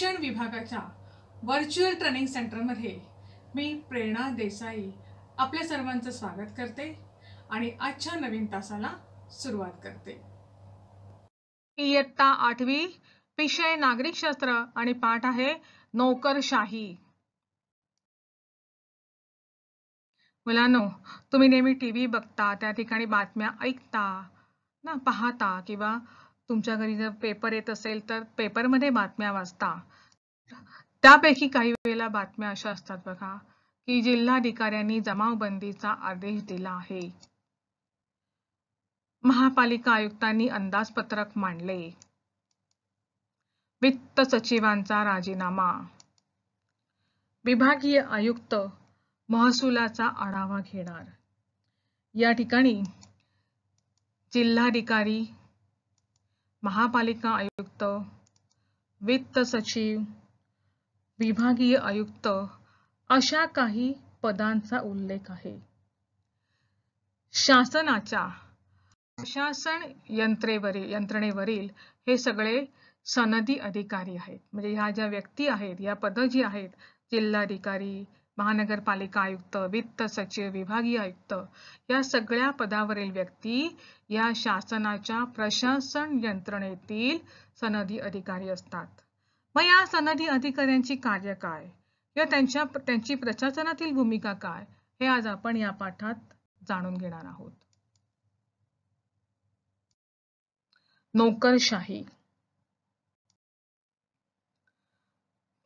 शिक्षण विभागाच्या virtual training सेंटरमध्ये मी प्रेरणा देसाई आपल्या सर्वांचं स्वागत करते आणि आजच्या नवीन तासाला सुरुवात करते. इयत्ता आठवी विषय नागरिकशास्त्र आणि पाठ आहे नोकरशाही. मुलांनो तुम्ही नेहमी टी व्ही बघता त्या ठिकाणी बातम्या ऐकता ना पाहता किंवा तुमच्या घरी जर पेपर येत असेल तर पेपरमध्ये बातम्या वाचता. त्यापैकी काही वेळेला बातम्या अशा असतात बघा की जिल्हाधिकाऱ्यांनी जमावबंदीचा आदेश दिला आहे. महापालिका आयुक्तांनी अंदाजपत्रक मांडले. वित्त सचिवांचा राजीनामा. विभागीय आयुक्त महसुलाचा आढावा घेणार. या ठिकाणी जिल्हाधिकारी महापालिका आयुक्त वित्त सचिव विभागीय आयुक्त अशा काही पदांचा उल्लेख आहे. शासनाच्या प्रशासन यंत्रेवरील यंत्रणेवरील हे सगळे सनदी अधिकारी आहेत. म्हणजे ह्या ज्या व्यक्ती आहेत या पद जी आहेत जिल्हाधिकारी महानगरपालिका आयुक्त वित्त सचिव विभागीय आयुक्त या सगळ्या पदावरील व्यक्ती या शासनाच्या प्रशासन यंत्रणेतील सनदी अधिकारी असतात. मग या सनदी अधिकाऱ्यांची कार्य काय? किंवा त्यांच्या त्यांची प्रशासनातील भूमिका काय? हे आज आपण या पाठात जाणून घेणार आहोत. नोकरशाही.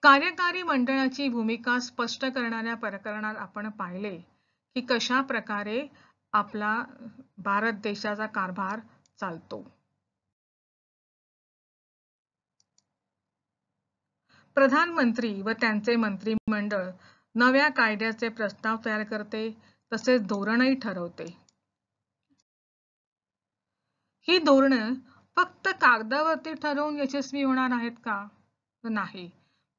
कार्यकारी मंडळाची भूमिका स्पष्ट करणाऱ्या प्रकरणात आपण पाहिले की कशा प्रकारे आपला भारत देशाचा कारभार चालतो. प्रधानमंत्री व त्यांचे मंत्रिमंडळ नव्या कायद्याचे प्रस्ताव तयार करते तसेच धोरणही ठरवते. ही धोरण फक्त कागदावरती ठरवून यशस्वी होणार आहेत का? नाही.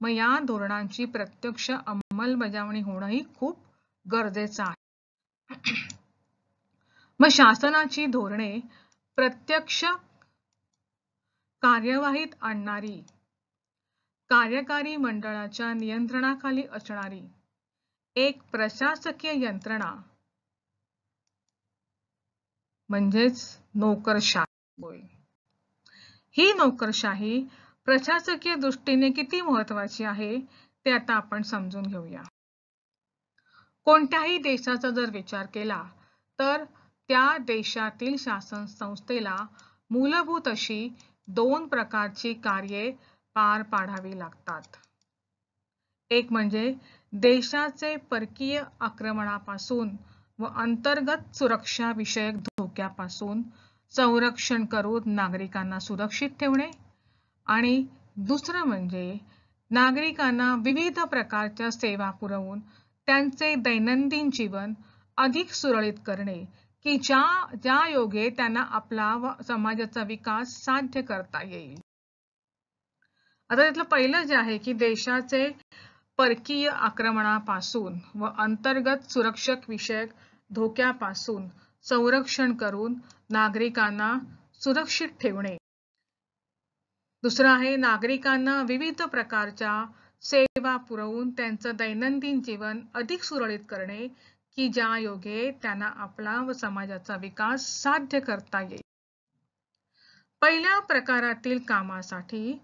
मग या धोरणांची प्रत्यक्ष अंमलबजावणी होणंही खूप गरजेचं आहे. मग शासनाची धोरणे प्रत्यक्ष कार्यवाहीत आणणारी कार्यकारी मंडळाच्या नियंत्रणाखाली असणारी एक प्रशासकीय यंत्रणा म्हणजेच नोकरशाही. होय ही नोकरशाही प्रशासकीय दृष्टीने किती महत्वाची आहे ते आता आपण समजून घेऊया. कोणत्याही देशाचा जर विचार केला तर त्या देशातील शासन संस्थेला मूलभूत अशी दोन प्रकारची कार्ये पार पाडावी लागतात. एक म्हणजे देशाचे परकीय आक्रमणापासून व अंतर्गत सुरक्षा विषयक धोक्यापासून संरक्षण करून नागरिकांना सुरक्षित ठेवणे आणि दुसरं म्हणजे नागरिकांना विविध प्रकारच्या सेवा पुरवून त्यांचे दैनंदिन जीवन अधिक सुरळीत करणे की ज्या ज्या योगे त्यांना आपला व समाजाचा विकास साध्य करता येईल. आता त्यातलं पहिलं जे आहे की देशाचे परकीय आक्रमणापासून व अंतर्गत सुरक्षक विषयक धोक्यापासून संरक्षण करून नागरिकांना सुरक्षित ठेवणे. दुसरं आहे नागरिकांना विविध प्रकारच्या सेवा पुरवून त्यांचं दैनंदिन जीवन अधिक सुरळीत करणे की ज्या योगे त्यांना आपला व समाजाचा विकास साध्य करता येईल. पहिल्या प्रकारातील कामासाठी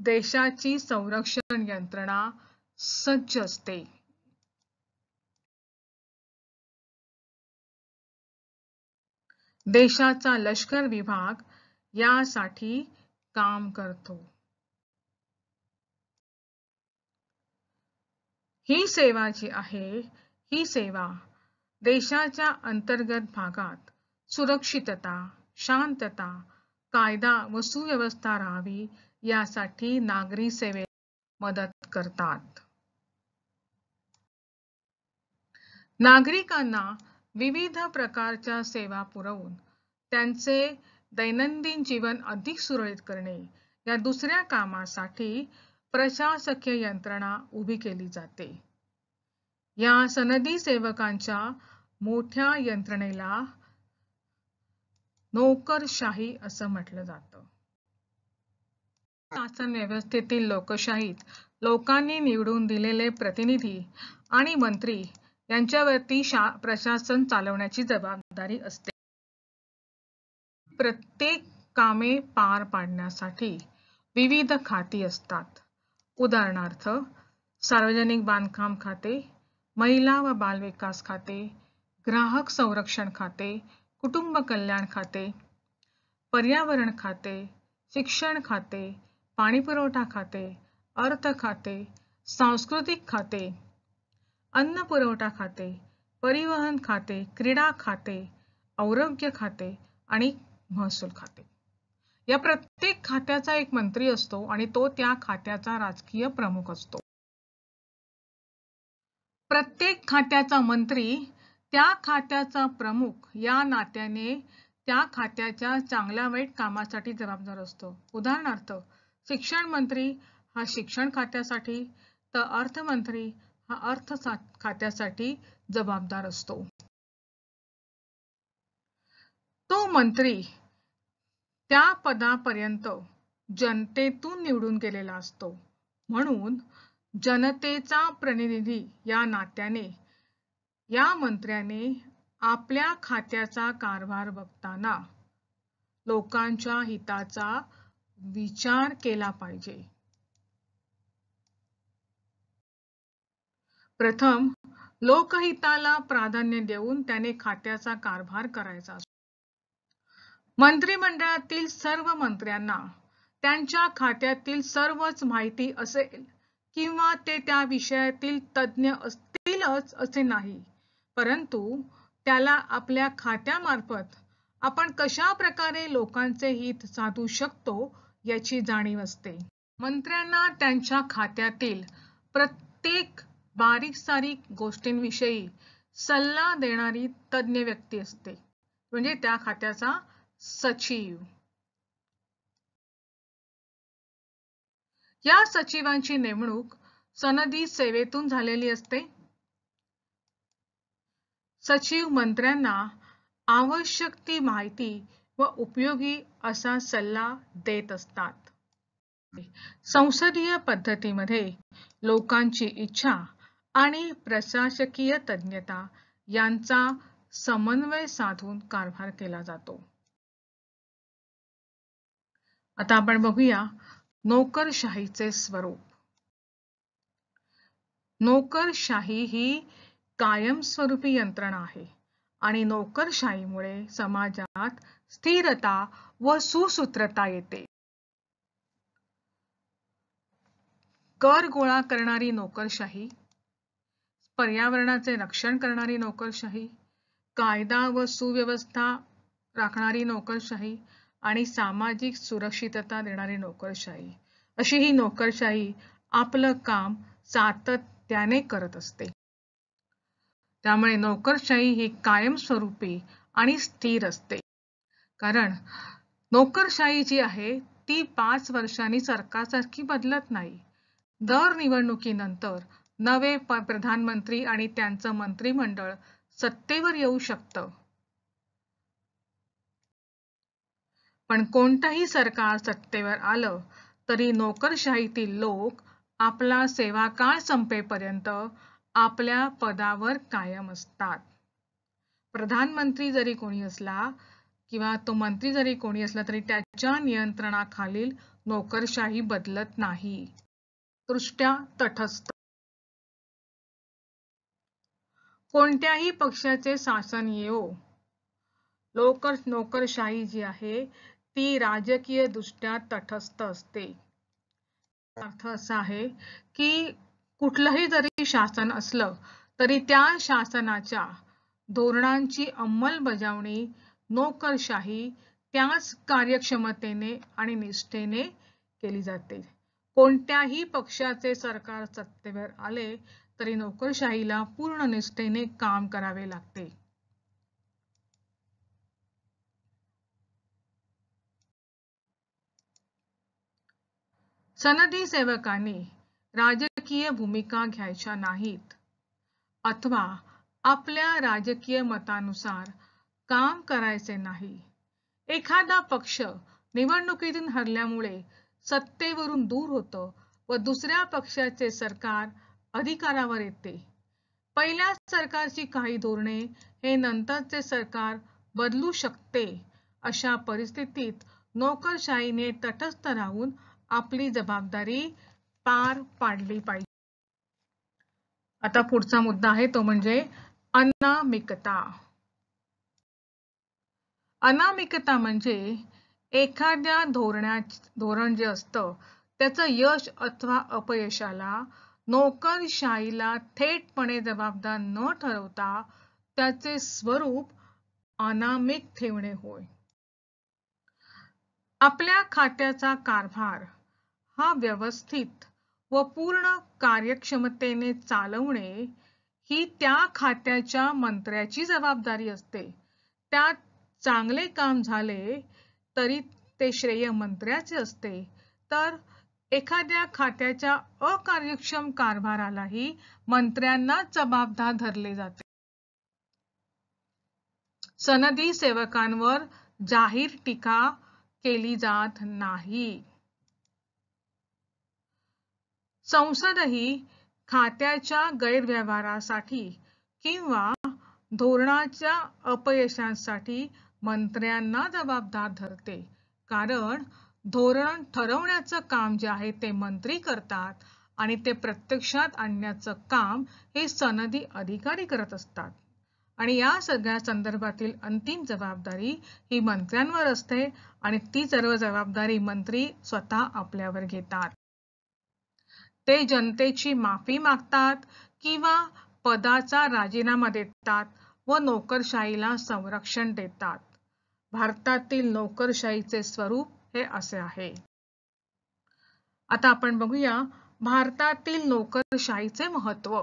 देशाची संरक्षण यंत्रणा सज्ज असते. देशाचा लष्कर विभाग यासाठी काम करतो. ही सेवा जी आहे ही सेवा देशाच्या अंतर्गत भागात सुरक्षितता शांतता कायदा व सुव्यवस्था राहावी यासाठी नागरी सेवे मदत करतात. नागरिकांना विविध प्रकारच्या सेवा पुरवून त्यांचे दैनंदिन जीवन अधिक सुरळीत करणे या दुसऱ्या कामासाठी प्रशासकीय यंत्रणा उभी केली जाते. या सनदी सेवकांच्या मोठ्या यंत्रणेला नोकरशाही असं म्हटलं जातं. शासन व्यवस्थेतील लोकशाहीत लोकांनी निवडून दिलेले प्रतिनिधी आणि मंत्री यांच्यावरती शा प्रशासन चालवण्याची जबाबदारी असते. प्रत्येक कामे पार पाडण्यासाठी विविध खाती असतात. उदाहरणार्थ सार्वजनिक बांधकाम खाते महिला व बालविकास खाते ग्राहक संरक्षण खाते कुटुंब कल्याण खाते पर्यावरण खाते शिक्षण खाते पाणीपुरवठा खाते अर्थ खाते सांस्कृतिक खाते अन्न पुरवठा खाते परिवहन खाते क्रीडा खाते आरोग्य खाते आणि महसूल खाते. या प्रत्येक खात्याचा एक मंत्री असतो आणि तो त्या खात्याचा राजकीय प्रमुख असतो. प्रत्येक खात्याचा मंत्री त्या खात्याचा प्रमुख या नात्याने त्या खात्याच्या चांगल्या वाईट कामासाठी जबाबदार असतो. उदाहरणार्थ शिक्षण मंत्री हा शिक्षण खात्यासाठी तर अर्थमंत्री हा अर्थ खात्यासाठी जबाबदार असतो. तो मंत्री त्या पदापर्यंत जनतेतून निवडून गेलेला असतो. म्हणून जनतेचा प्रतिनिधी या नात्याने या मंत्र्याने आपल्या खात्याचा कारभार बघताना लोकांच्या हिताचा विचार केला पाहिजे. प्रथम लोकहिताला प्राधान्य देऊन त्याने खात्याचा कारभार करायचा. मंत्रिमंडळातील सर्व मंत्र्यांना त्यांच्या खात्यातील सर्वच माहिती असेल किंवा ते त्या विषयातील तज्ज्ञ असतीलच असे नाही परंतु त्याला आपल्या खात्यामार्फत आपण कशा प्रकारे लोकांचे हित साधू शकतो याची जाणीव असते. मंत्र्यांना त्यांच्या खात्यातील प्रत्येक बारीक सारीक गोष्टींविषयी सल्ला देणारी तज्ज्ञ व्यक्ती असते. म्हणजे त्या खात्याचा सचिव. या सचिवांची नेमणूक सनदी सेवेतून झालेली असते. सचिव मंत्र्यांना आवश्यक ती माहिती व उपयोगी असा सल्ला देत असतात. संसदीय पद्धतीमध्ये लोकांची इच्छा आणि प्रशासकीय तज्ञता यांचा समन्वय साधून कारभार केला जातो. आता आपण बघूया नोकरशाहीचे स्वरूप. नोकरशाही ही कायमस्वरूपी यंत्रणा आहे. आणि नोकरशाहीमुळे समाजात स्थिरता व सुसूत्रता येते. कर गोळा करणारी नोकरशाही पर्यावरणाचे रक्षण करणारी नोकरशाही कायदा व सुव्यवस्था राखणारी नोकरशाही आणि सामाजिक सुरक्षितता देणारी नोकरशाही. अशी ही नोकरशाही आपलं काम सातत्याने करत असते. त्यामुळे नोकरशाही ही कायमस्वरूपी आणि स्थिर असते. कारण नोकरशाही जी आहे ती पाच वर्षांनी सरकारसारखी बदलत नाही. दर निवडणुकीनंतर नवे प्रधानमंत्री आणि त्यांचं मंत्रिमंडळ सत्तेवर येऊ शकतं. पण कोणतंही सरकार सत्तेवर आलं तरी नोकरशाहीतील लोक आपला सेवाकाळ संपेपर्यंत आपल्या पदावर कायम असतात. प्रधानमंत्री जरी कोणी असला किंवा तो मंत्री जरी कोणी असला तरी त्याच्या नियंत्रणाखालील नोकरशाही बदलत नाही. दृष्ट्या तटस्थ. कोणत्याही पक्षाचे शासन येओ लोकर नोकरशाही जी आहे ती राजकीय दृष्ट्या तटस्थ असते. अर्थ असा आहे की कुठलंही जरी शासन असलं तरी त्या शासनाच्या धोरणांची अंमलबजावणी नोकरशाही त्याच कार्यक्षमतेने आणि निष्ठेने केली जाते. कोणत्याही पक्षाचे सरकार सत्तेवर आले तरी नोकरशाहीला पूर्ण निष्ठेने काम करावे लागते. सनदी सेवकांनी राजकीय भूमिका घ्यायच्या नाहीत. अथवा आपल्या राजकीय मतानुसार काम करायचे नाही. एखादा पक्ष निवडणुकीतून हरल्यामुळे सत्तेवरून दूर होतं व दुसऱ्या पक्षाचे सरकार अधिकारावर येते. पहिल्या सरकारची काही धोरणे हे नंतरचे सरकार बदलू शकते अशा परिस्थितीत नोकरशाहीने तटस्थ राहून आपली जबाबदारी पार पाडली पाहिजे. आता पुढचा मुद्दा आहे तो म्हणजे अनामिकता. अनामिकता म्हणजे एखाद्या धोरणा धोरण जे असतं त्याचं यश अथवा अपयशाला नोकरशाहीला थेटपणे जबाबदार न ठरवता त्याचे स्वरूप अनामिक ठेवणे होय. आपल्या खात्याचा कारभार हा व्यवस्थित व पूर्ण कार्यक्षमतेने चालवणे ही त्या खात्याच्या मंत्र्याची जबाबदारी असते. त्यात चांगले काम झाले तरी ते श्रेय मंत्र्याचे असते. तर एखाद्या खात्याच्या अकार्यक्षम कारभारालाही मंत्र्यांना जबाबदार धरले जाते. सनदी सेवकांवर जाहीर टीका केली जात नाही. संसदही खात्याच्या गैरव्यवहारासाठी किंवा धोरणाच्या अपयशांसाठी मंत्र्यांना जबाबदार धरते. कारण धोरण ठरवण्याचं काम जे आहे ते मंत्री करतात आणि ते प्रत्यक्षात आणण्याचं काम हे सनदी अधिकारी करत असतात. आणि या सगळ्या संदर्भातील अंतिम जबाबदारी ही मंत्र्यांवर असते आणि ती सर्व जबाबदारी मंत्री स्वतः आपल्यावर घेतात. ते जनतेची माफी मागतात किंवा पदाचा राजीनामा देतात व नोकरशाहीला संरक्षण देतात. भारतातील नोकरशाहीचे स्वरूप हे असे आहे. आता आपण बघूया भारतातील नोकरशाहीचे महत्त्व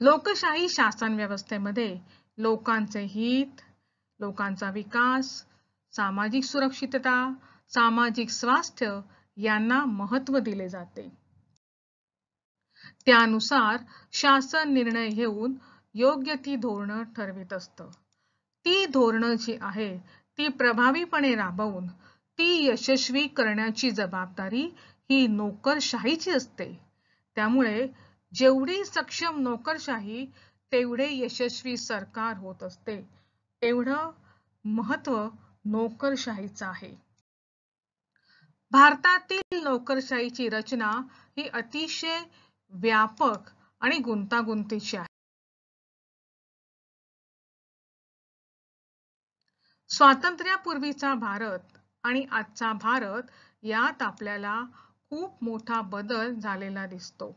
लोकशाही शासन व्यवस्थेमध्ये लोकांचे हित लोकांचा विकास सामाजिक सुरक्षितता सामाजिक स्वास्थ्य यांना महत्त्व दिले जाते. त्यानुसार शासन निर्णय घेऊन योग्य ती धोरणं ठरवित असतं. ती धोरणं जी आहे ती प्रभावीपणे राबवून ती यशस्वी करण्याची जबाबदारी ही नोकरशाहीची असते. त्यामुळे जेवढी सक्षम नोकरशाही तेवढे यशस्वी सरकार होत असते. एवढं महत्त्व नोकरशाहीचं आहे. भारतातील नोकरशाहीची रचना ही अतिशय व्यापक आणि गुंतागुंतीची आहे. स्वातंत्र्यापूर्वीचा भारत आणि आजचा भारत यात आपल्याला खूप मोठा बदल झालेला दिसतो.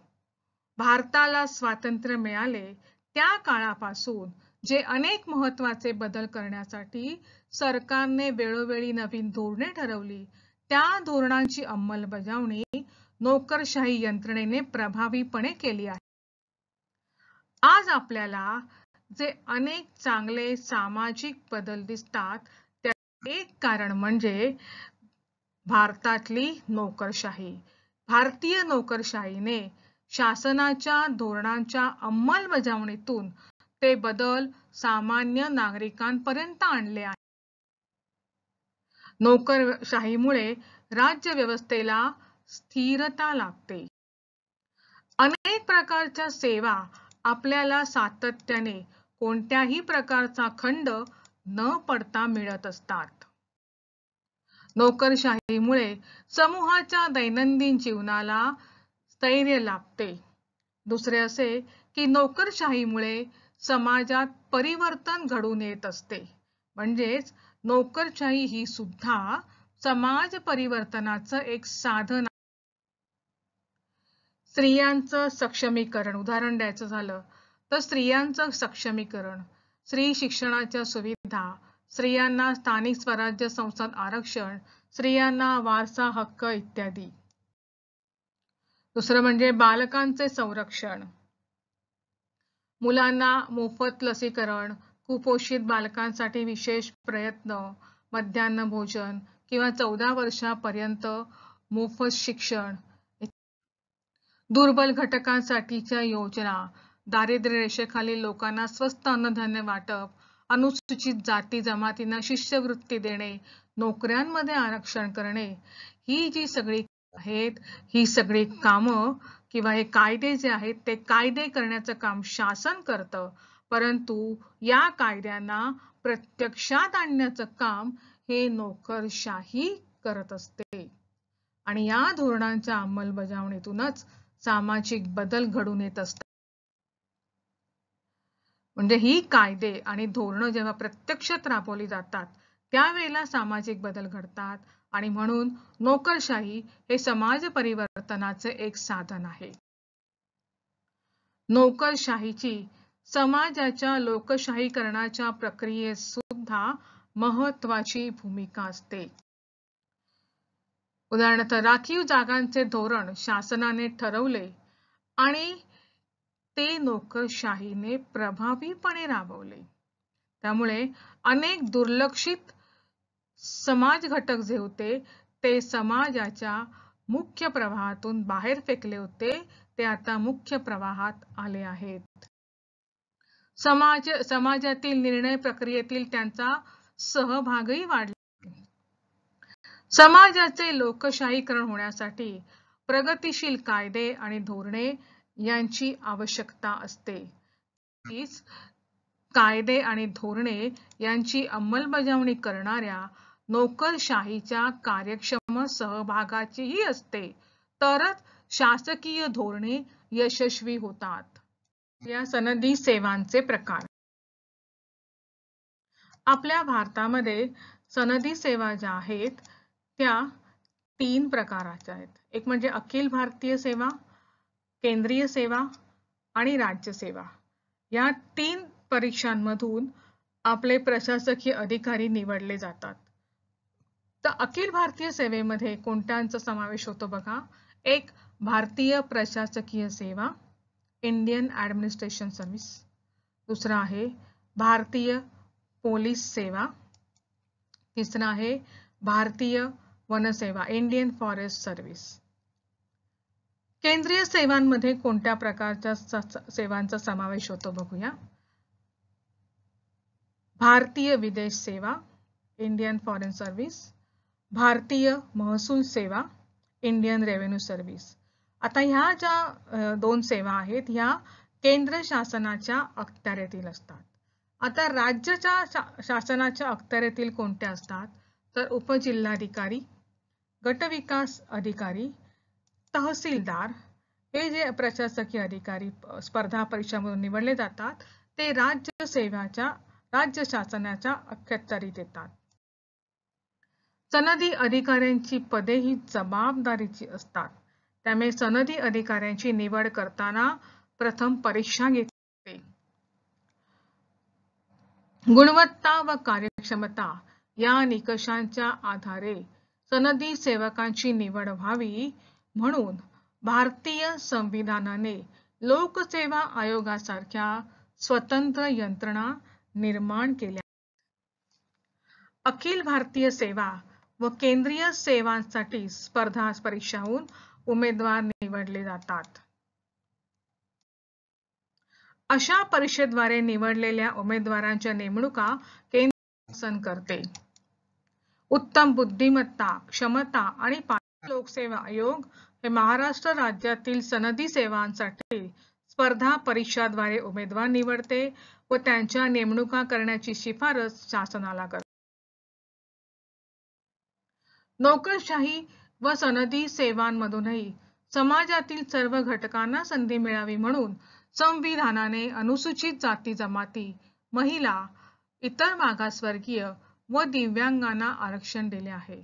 भारताला स्वातंत्र्य मिळाले त्या काळापासून जे अनेक महत्त्वाचे बदल करण्यासाठी सरकारने वेळोवेळी नवीन धोरणे ठरवली त्या धोरणांची अंमलबजावणी नोकरशाही यंत्रणेने प्रभावीपणे केली आहे. आज आपल्याला जे अनेक चांगले सामाजिक बदल दिसतात त्या एक कारण म्हणजे भारतातली नोकरशाही. भारतीय नोकरशाहीने शासनाच्या धोरणांच्या अंमलबजावणीतून ते बदल सामान्य नागरिकांपर्यंत आणले आहेत. नोकरशाहीमुळे राज्य व्यवस्थेला स्थिरता लागते. अनेक प्रकारच्या सेवा आपल्याला सातत्याने कोणत्याही प्रकारचा खंड न पडता मिळत असतात. नोकरशाहीमुळे समूहाच्या दैनंदिन जीवनाला स्थैर्य लाभते दुसरे असे की नोकरशाहीमुळे समाजात परिवर्तन घडून येत असते. म्हणजेच नोकरशाही ही सुद्धा समाज परिवर्तनाचं एक साधन स्त्रियांचं सक्षमीकरण उदाहरण द्यायचं झालं तर स्त्रियांचं सक्षमीकरण स्त्री शिक्षणाच्या सुविधा स्त्रियांना स्थानिक स्वराज्य संस्थात आरक्षण स्त्रियांना वारसा हक्क इत्यादी. दुसरं म्हणजे बालकांचे संरक्षण. मुलांना मोफत लसीकरण कुपोषित बालकांसाठी विशेष प्रयत्न मध्यान्ह भोजन किंवा चौदा वर्षापर्यंत मोफत शिक्षण. दुर्बल घटकांसाठीच्या योजना. दारिद्र्य रेषेखालील लोकांना स्वस्त अन्नधान्य वाटप अनुसूचित जाती जमातींना शिष्यवृत्ती देणे नोकऱ्यांमध्ये आरक्षण करणे. ही जी सगळी आहेत ही सगळी कामं किंवा हे कायदे जे आहेत ते कायदे करण्याचं काम शासन करतं. परंतु या कायद्यांना प्रत्यक्षात आणण्याचं काम हे नोकरशाही करत असते. आणि या धोरणांच्या अंमलबजावणीतूनच सामाजिक बदल घडून येत असतात. म्हणजे ही कायदे आणि धोरणं जेव्हा प्रत्यक्षात राबवली जातात त्यावेळेला सामाजिक बदल घडतात आणि म्हणून नोकरशाही हे समाज परिवर्तनाचे एक साधन आहे. नोकरशाहीची समाजाच्या लोकशाहीकरणाच्या प्रक्रियेत सुद्धा महत्वाची भूमिका असते. उदाहरणार्थ राखीव जागांचे धोरण शासनाने ठरवले आणि ते लोकशाहीने प्रभावीपणे राबवले. त्यामुळे अनेक दुर्लक्षित समाज घटक जे होते ते समाजाच्या मुख्य प्रवाहातून बाहेर फेकले होते ते आता मुख्य प्रवाहात आले आहेत. समाज समाजातील निर्णय प्रक्रियेतील त्यांचा सहभागही वाढला. समाजाचे लोकशाहीकरण होण्यासाठी प्रगतीशील कायदे आणि धोरणे यांची आवश्यकता असते. कायदे आणि धोरणे यांची अंमलबजावणी करणाऱ्या नोकरशाहीच्या कार्यक्षम सहभागाचीही असते. तरच शासकीय धोरणे यशस्वी होतात. या सनदी सेवांचे प्रकार. आपल्या भारतामध्ये सनदी सेवा ज्या आहेत त्या तीन प्रकाराच्या आहेत. एक म्हणजे अखिल भारतीय सेवा केंद्रीय सेवा आणि राज्य सेवा. या तीन परीक्षांमधून आपले प्रशासकीय अधिकारी निवडले जातात. तर अखिल भारतीय सेवेमध्ये कोणत्यांचा समावेश होतो बघा? एक भारतीय प्रशासकीय सेवा इंडियन ऍडमिनिस्ट्रेशन सर्व्हिस. दुसरं आहे भारतीय पोलीस सेवा. तिसरं आहे भारतीय वनसेवा इंडियन फॉरेस्ट सर्व्हिस. केंद्रीय सेवांमध्ये कोणत्या प्रकारच्या सेवांचा समावेश होतो बघूया. भारतीय विदेश सेवा इंडियन फॉरेन सर्व्हिस. भारतीय महसूल सेवा इंडियन रेव्हेन्यू सर्व्हिस. आता ह्या ज्या दोन सेवा आहेत ह्या केंद्र शासनाच्या अखत्यारीतील असतात. आता राज्याच्या शासनाच्या अखत्यारीतील कोणत्या असतात? तर उपजिल्हाधिकारी गटविकास अधिकारी तहसीलदार हे जे प्रशासकीय अधिकारी स्पर्धा परीक्षामधून निवडले जातात ते राज्य सेवाच्या राज्य शासनाच्या अखत्यारीत येतात. सनदी अधिकाऱ्यांची पदे ही जबाबदारीची असतात. त्यामुळे सनदी अधिकाऱ्यांची निवड करताना प्रथम परीक्षा घेतली. गुणवत्ता व कार्यक्षमता या निकषांच्या आधारे सनदी सेवकांची निवड व्हावी म्हणून भारतीय संविधानाने लोकसेवा आयोगासारख्या स्वतंत्र यंत्रणा निर्माण केल्या. अखिल भारतीय सेवा व केंद्रीय सेवांसाठी स्पर्धा परीक्षा होऊन उमेदवार निवडले जातात. अशा परिषदेद्वारे निवडलेल्या उमेदवारांच्या नेमणुका केंद्र करते. उत्तम बुद्धिमत्ता क्षमता आणि लोकसेवा आयोग हे महाराष्ट्र राज्यातील सनदी सेवांसाठी स्पर्धा परीक्षाद्वारे उमेदवार निवडते व त्यांच्या नेमणुका करण्याची शिफारस शासनाला करते. नोकरशाही व सनदी सेवांमधूनही समाजातील सर्व घटकांना संधी मिळावी म्हणून संविधानाने अनुसूचित जाती जमाती महिला इतर मागासवर्गीय व दिव्यांगांना आरक्षण दिले आहे.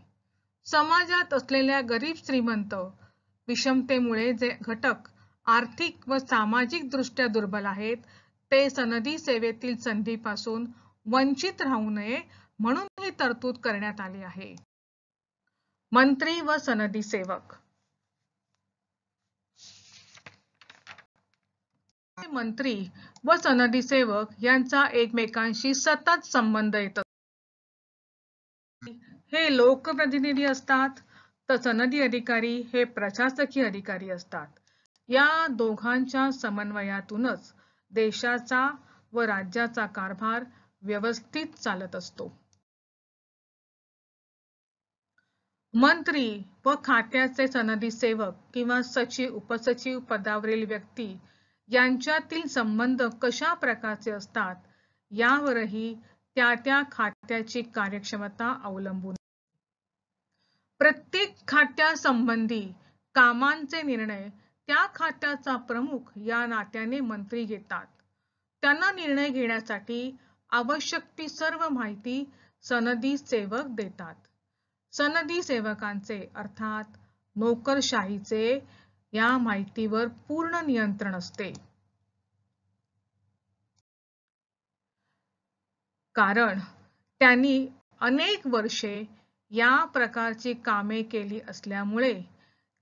समाजात असलेल्या गरीब श्रीमंत विषमतेमुळे जे घटक आर्थिक व सामाजिक दृष्ट्या दुर्बल आहेत ते सनदी सेवेतील संधीपासून वंचित राहू नये म्हणून ही तरतूद करण्यात आली आहे. मंत्री व सनदी सेवक. मंत्री व सनदी सेवक यांचा एकमेकांशी सतत संबंध येत. हे लोकप्रतिनिधी असतात तर सनदी अधिकारी हे प्रशासकीय अधिकारी असतात. या दोघांच्या समन्वयातूनच देशाचा व राज्याचा कारभार व्यवस्थित चालत असतो. मंत्री व खात्याचे सनदी सेवक किंवा सचिव उपसचिव पदावरील व्यक्ती यांच्यातील संबंध कशा प्रकारचे असतात यावरही त्या त्या खात्याची कार्यक्षमता अवलंबून प्रत्येक खात्यासंबंधी कामांचे निर्णय त्या खात्याचा प्रमुख या नात्याने मंत्री घेतात. त्यांना निर्णय घेण्यासाठी आवश्यक ती सर्व माहिती सनदी सेवक देतात. सनदी सेवकांचे अर्थात नोकरशाहीचे या माहितीवर पूर्ण नियंत्रण असते. कारण त्यांनी अनेक वर्षे या प्रकारची कामे केली असल्यामुळे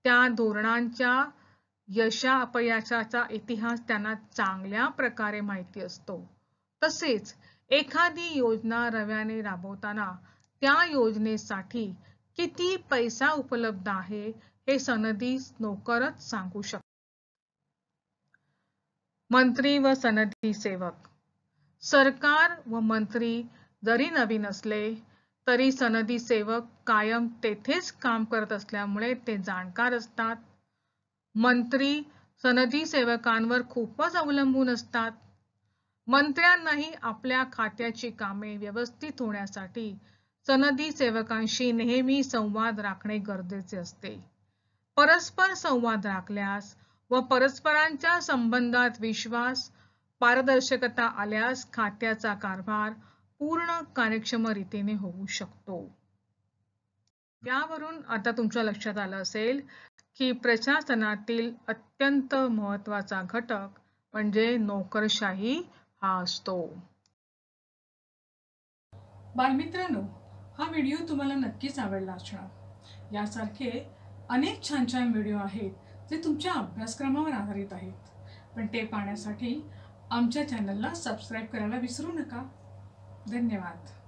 त्या धोरणांच्या यशा अपयशाचा इतिहास त्यांना चांगल्या प्रकारे माहिती असतो. तसेच एखादी योजना रव्याने राबवताना त्या योजनेसाठी किती पैसा उपलब्ध आहे हे सनदी नोकरच सांगू शकतो मंत्री व सनदी सेवक. सरकार व मंत्री जरी नवीन असले तरी सनदी सेवक कायम तेथेच काम करत असल्यामुळे ते जाणकार असतात. मंत्री सनदी सेवकांवर खूपच अवलंबून असतात. मंत्र्यांनाही आपल्या खात्याची कामे व्यवस्थित होण्यासाठी सनदी सेवकांशी नेहमी संवाद राखणे गरजेचे असते. परस्पर संवाद राखल्यास व परस्परांच्या संबंधात विश्वास पारदर्शकता आल्यास खात्याचा कारभार पूर्ण कार्यक्षम रीतीने होऊ शकतो. यावरून आता तुमच्या लक्षात आलं असेल की प्रशासनातील अत्यंत महत्त्वाचा घटक म्हणजे नोकरशाही हा असतो. बालमित्रांनो हा व्हिडिओ तुम्हाला नक्कीच आवडला असणार. यासारखे अनेक छान छान व्हिडिओ आहेत जे तुमच्या अभ्यासक्रमावर आधारित आहेत. पण ते पाहण्यासाठी आमच्या चॅनलला सबस्क्राईब करायला विसरू नका. धन्यवाद.